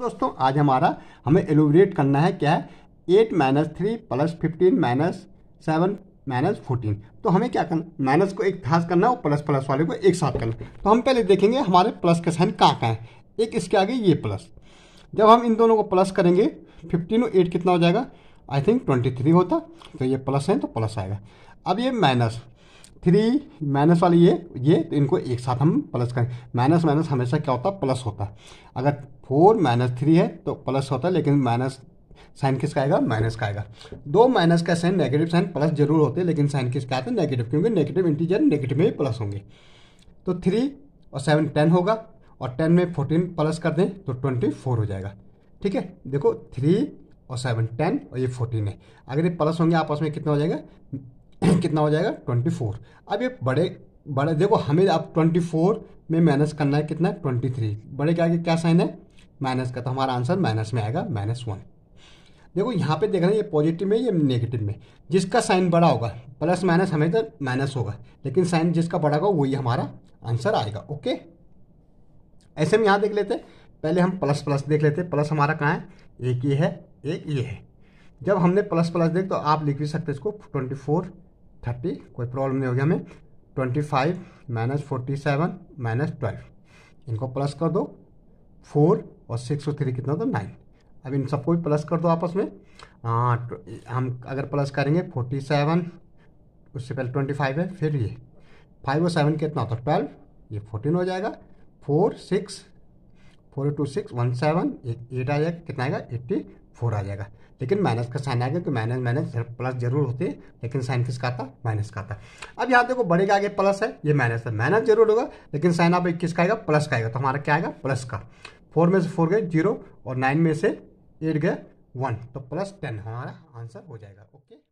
दोस्तों, आज हमारा, हमें एलोबरेट करना है क्या है? Eight minus three plus fifteen minus seven minus fourteen तो हमें क्या करना माइनस को एक खास करना है और प्लस प्लस वाले को एक साथ करना। तो हम पहले देखेंगे हमारे प्लस का साइन कहाँ कहाँ है। एक इसके आगे ये प्लस जब हम इन दोनों को प्लस करेंगे फिफ्टीन और एट कितना हो जाएगा? आई थिंक ट्वेंटी थ्री होता। तो ये प्लस है तो प्लस आएगा। अब ये माइनस थ्री माइनस वाली ये ये तो इनको एक साथ हम प्लस करें माइनस माइनस हमेशा क्या होता है? प्लस होता है। अगर फोर माइनस थ्री है तो प्लस होता है, लेकिन माइनस साइन किसका आएगा? माइनस का आएगा। दो माइनस का साइन नेगेटिव साइन प्लस ज़रूर होते हैं, लेकिन साइन किसका आता है? नेगेटिव क्योंकि नेगेटिव इंटीजर नेगेटिव में भी प्लस होंगे। तो थ्री और सेवन टेन होगा, और टेन में फोर्टीन प्लस कर दें तो ट्वेंटी फोर हो जाएगा। ठीक है? देखो थ्री और सेवन टेन और ये फोर्टीन है। अगर ये प्लस होंगे, आपस में कितना हो जाएगा? कितना हो जाएगा? ट्वेंटी फोर अब ये बड़े बड़े, देखो हमें अब ट्वेंटी फोर में माइनस करना है कितना? ट्वेंटी थ्री बड़े के आगे क्या साइन है? माइनस का तो हमारा आंसर माइनस में आएगा माइनस वन देखो यहाँ पे देख रहे हैं, ये पॉजिटिव में, ये नेगेटिव में. जिसका साइन बड़ा होगा प्लस माइनस हमें तो माइनस होगा. लेकिन साइन जिसका बड़ा होगा, वही हमारा आंसर आएगा ओके ऐसे में यहाँ देख लेते पहले हम प्लस प्लस देख लेते प्लस हमारा कहाँ है? एक ये है, एक ये है. जब हमने प्लस प्लस देख तो आप लिख भी सकते इसको ट्वेंटी फोर थर्टी, कोई प्रॉब्लम नहीं होगी हमें। Twenty five minus forty seven minus twelve इनको प्लस कर दो फोर और सिक्स और थ्री कितना दो नाइन अब इन सबको भी प्लस कर दो आपस में। हाँ हम अगर प्लस करेंगे फोर्टी सेवन उससे पहले ट्वेंटी फाइव है, फिर ये। फाइव और सेवन कितना होता है? ट्वेल्व ये फोर्टीन हो जाएगा। Four six four two six one seven eight आ जाएगा कितना आएगा? एट्टी फोर आ जाएगा। लेकिन माइनस का साइन आएगा तो माइनस माइनस प्लस ज़रूर होते हैं, लेकिन साइन किसका आता? माइनस का आता। अब यहाँ देखो, बड़े के आगे प्लस है, ये माइनस है। माइनस ज़रूर होगा, लेकिन साइन आप किसका आएगा? प्लस का आएगा। तो हमारा क्या आएगा? प्लस का। फोर में से फोर गए ज़ीरो और नाइन में से एट गए वन तो प्लस टेन हमारा आंसर हो जाएगा ओके